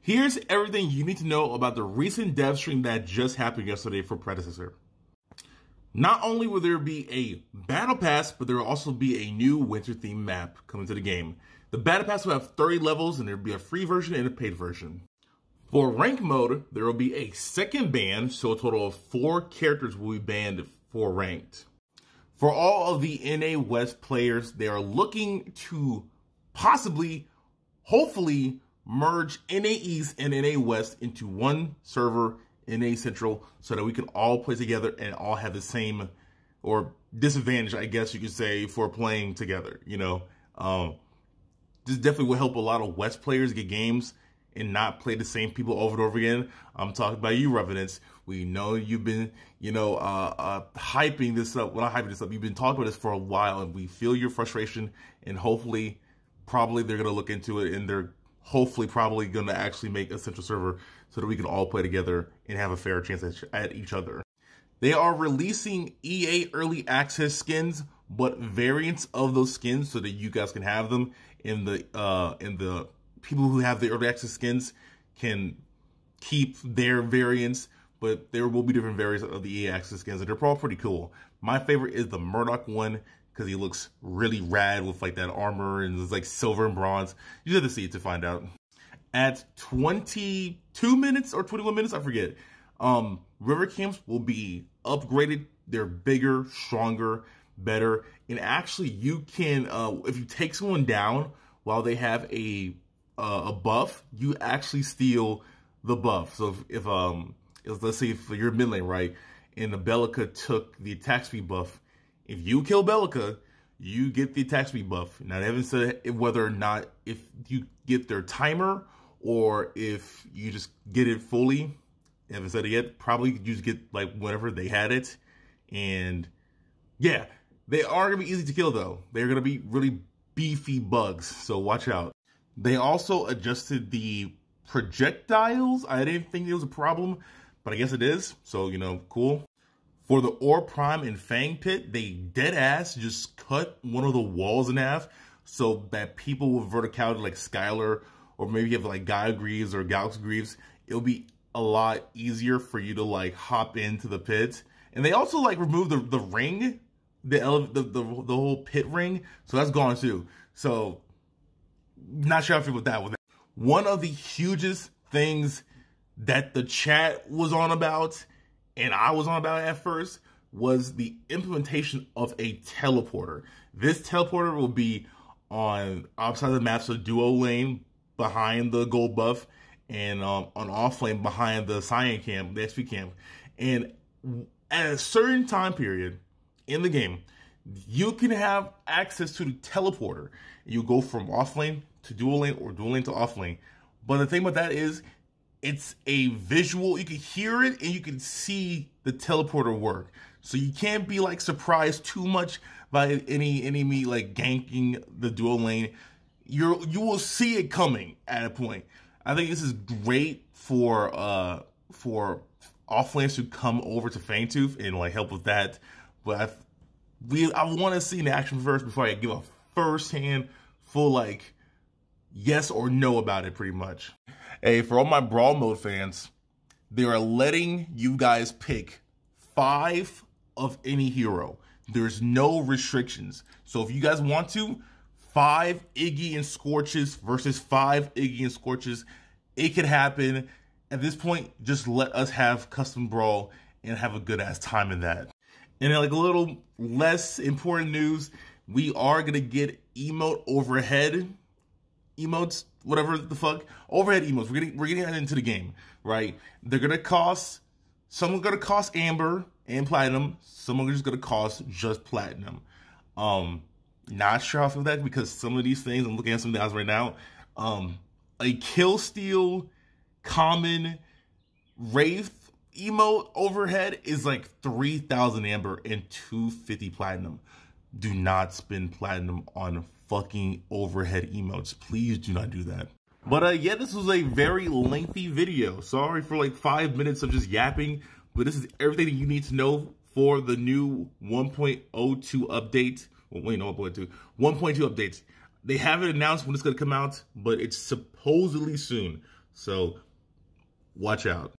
Here's everything you need to know about the recent dev stream that just happened yesterday for Predecessor. Not only will there be a battle pass, but there will also be a new winter theme map coming to the game. The battle pass will have 30 levels and there will be a free version and a paid version. For rank mode, there will be a second ban, so a total of four characters will be banned for ranked. For all of the NA West players, they are looking to possibly, hopefully, merge NA East and NA West into one server, NA Central, so that we can all play together and all have the same or disadvantage, I guess you could say, for playing together. You know, um, this definitely will help a lot of West players get games and not play the same people over and over again. I'm talking about you, Revenants. We know you've been, you know, uh, uh, hyping this up. Well, not hyping this up. You've been talking about this for a while, and we feel your frustration. And hopefully, probably they're gonna look into it, and they're hopefully probably gonna actually make a central server so that we can all play together and have a fair chance at, at each other. They are releasing EA early access skins, but variants of those skins so that you guys can have them in the uh in the people who have the early access skins can keep their variants, but there will be different variants of the EA access skins, and they're all pretty cool. My favorite is the Murdock one because he looks really rad with like that armor and it's like silver and bronze. You have to see it to find out. At 22 minutes or 21 minutes, I forget, um, river camps will be upgraded. They're bigger, stronger, better. And actually, you can, uh, if you take someone down while they have a uh, a buff, you actually steal the buff. So if, if um, if, let's say if you're mid lane, right, and the Belica took the attack speed buff, if you kill Belica, you get the attack speed buff. Now, they haven't said whether or not if you get their timer or if you just get it fully. They haven't said it yet. Probably you just get like whenever they had it. And yeah, they are going to be easy to kill though. They're going to be really beefy bugs. So watch out. They also adjusted the projectiles. I didn't think it was a problem, but I guess it is. So, you know, cool. For the Orb Prime and Fang Pit, they dead ass just cut one of the walls in half so that people with verticality like Skylar or maybe you have like Gaia Greaves or Galaxy Greaves, it'll be a lot easier for you to like hop into the pit. And they also like remove the, the ring, the, the, the, the whole pit ring. So that's gone too. So not sure I feel with that one. One of the hugest things that the chat was on about and I was on about at first was the implementation of a teleporter. This teleporter will be on opposite of the map, so duo lane behind the gold buff and um, on off lane behind the cyan camp, the XP camp. And at a certain time period in the game, you can have access to the teleporter. You go from off lane to duo lane or duo lane to off lane. But the thing about that is it's a visual, you can hear it and you can see the teleporter work. So you can't be like surprised too much by any enemy like ganking the duo lane. You're you will see it coming at a point. I think this is great for uh for off lanes to come over to Fangtooth and like help with that. But I we I want to see the action first before I give a first hand full like yes or no about it pretty much. Hey, for all my Brawl Mode fans, they are letting you guys pick five of any hero. There's no restrictions. So if you guys want to, five Iggy and Scorches versus five Iggy and Scorches, it could happen. At this point, just let us have custom brawl and have a good ass time in that. And like a little less important news, we are gonna get emote overhead emotes, whatever the fuck, overhead emotes. We're getting we're getting into the game, right? They're gonna cost some are gonna cost amber and platinum. Some are just gonna cost just platinum. Um, not sure I feel that because some of these things I'm looking at some of guys right now. Um, a kill steal common wraith emote overhead is like 3000 amber and 250 platinum. Do not spend platinum on fucking overhead emotes. Please do not do that. But uh, yeah, this was a very lengthy video. Sorry for like five minutes of just yapping, but this is everything that you need to know for the new 1.02 update. Well, wait, no, 1.2. 1.2 updates. They haven't announced when it's going to come out, but it's supposedly soon. So watch out.